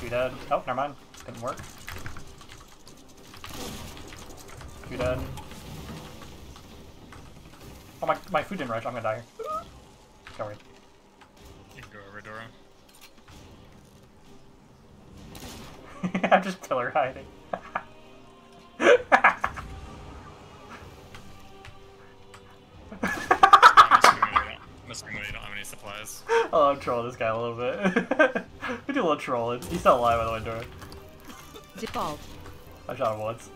Two dead. Oh, never mind. Didn't work. Two dead. Oh, my, my food didn't rush. I'm gonna die here. Don't worry. You can go over Dora. I'm just pillar hiding. I'm assuming we don't, I'm assuming we don't have any supplies. oh, I'm trolling this guy a little bit. a little trolling. He's still alive, by the way, Dora. Default. I shot him once.